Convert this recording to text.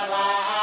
Bye-bye.